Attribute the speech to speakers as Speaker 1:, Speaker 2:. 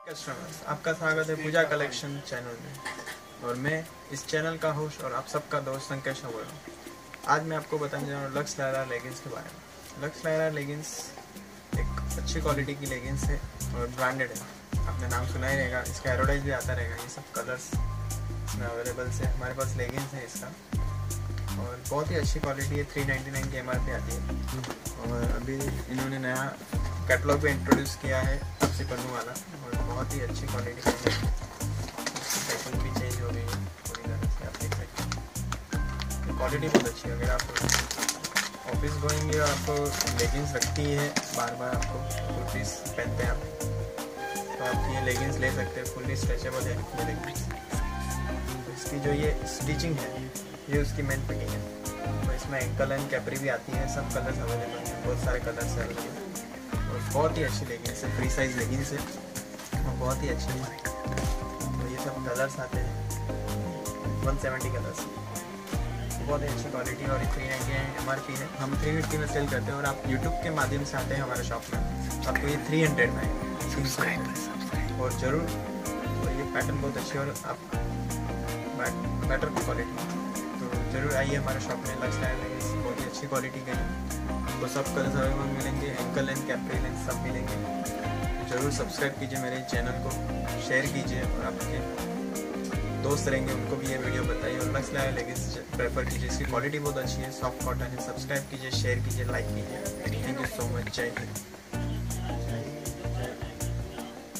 Speaker 1: Customers आपका स्वागत है पूजा कलेक्शन चैनल में। और मैं इस चैनल का होस्ट और आप सबका दोस्त संकेश बोल रहा हूँ। आज मैं आपको बताने जा रहा हूँ लक्स लायरा लेगिंग्स के बारे में। लक्स लायरा लेगिंग्स एक अच्छी क्वालिटी की लेगिंग्स है और ब्रांडेड है। आपने नाम सुना ही रहेगा, इसका एडवर्टाइज भी आता रहेगा, ये सब कलर्स इसमें अवेलेबल से हमारे पास लेगिंग्स है इसका। और बहुत ही अच्छी क्वालिटी है थ्री नाइन्टी नाइन की एम आर पी आती है। और अभी इन्होंने नया कैटलॉग भी इंट्रोड्यूस किया है, आपसे पन्नू वाला। और बहुत ही अच्छी क्वालिटी का है। पैकिंग भी चेंज हो गई है पूरी तरह से, आप देख सकते हैं। क्वालिटी बहुत अच्छी है, अगर आप ऑफ़िस गोइंग और आपको लेगिंग्स रखती है बार बार आपको कुर्तीस पहनते हैं आप। तो आप ये लेगिंग्स ले सकते हैं फुल्ली स्ट्रेचेबल है ये लेगिंग्स तो इसकी जो ये स्टिचिंग है, ये उसकी मेन पिकिंग है। तो इसमें एंकल एंड कैपरी भी आती है, सब कलर्स अवेलेबल हैं, बहुत सारे कलर्स अवेलेबल और बहुत ही अच्छी लेगिंग्स है फ्री साइज़ लेगिंग्स है। और बहुत ही अच्छी है। तो ये सब कलर्स आते हैं। वन सेवेंटी कलर्स बहुत ही अच्छी क्वालिटी और three ninety nine M R P है। हम थ्री फिफ्टी में सेल करते हैं और आप यूट्यूब के माध्यम से आते हैं हमारे शॉप में। आपको ये थ्री हंड्रेड में है। और ज़रूर और ये पैटर्न बहुत अच्छी और आप बेटर क्वालिटी तो ज़रूर आइए हमारे शॉप में लेंगे बहुत ही अच्छी क्वालिटी के हैं आपको सब कलर्स अवेलेबल मिलेंगे एंकल लेंथ कैपरी लेंथ सब मिलेंगे। ज़रूर सब्सक्राइब कीजिए मेरे चैनल को शेयर कीजिए और आपके दोस्त रहेंगे, उनको भी ये वीडियो बताइए और मैक्स लाया लेकिन प्रेफर कीजिए। इसकी क्वालिटी बहुत अच्छी है सॉफ्ट कॉटन है सब्सक्राइब कीजिए शेयर कीजिए लाइक कीजिए। थैंक यू सो मच जय हिंद